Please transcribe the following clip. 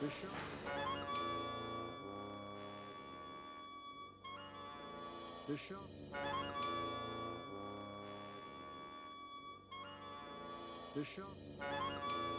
Bishop. Bishop. Bishop.